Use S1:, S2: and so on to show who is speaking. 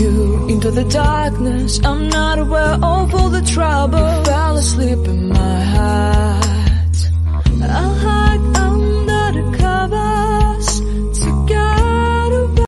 S1: you into the darkness. I'm not aware of all the trouble. You fell asleep in